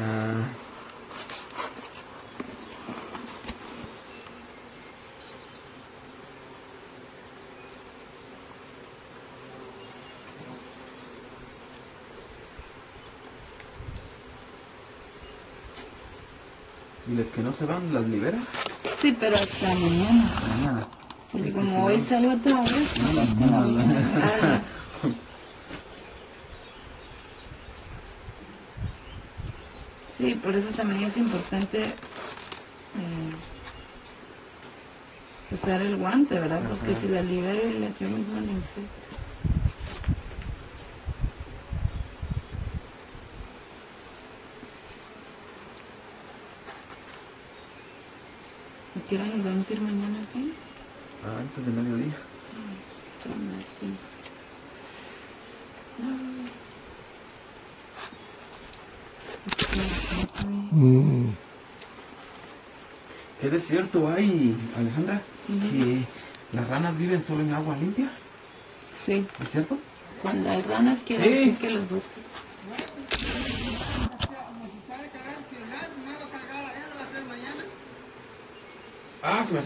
Ah, ¿Y las que no se van, las libera? Sí, pero hasta mañana. Mañana. Porque como hoy sale otra vez, no es que la voy a Sí, por eso también es importante eh, usar el guante, ¿verdad? Porque si la libero la yo misma la infecto. ¿A qué hora nos vamos a ir mañana aquí? Ah, antes de mediodía. Mm. ¿Qué desierto hay, Alejandra? Que las ranas viven solo en agua limpia, Sí, ¿es cierto? cuando hay ranas quiere Sí. decir que los buscas. Ah, me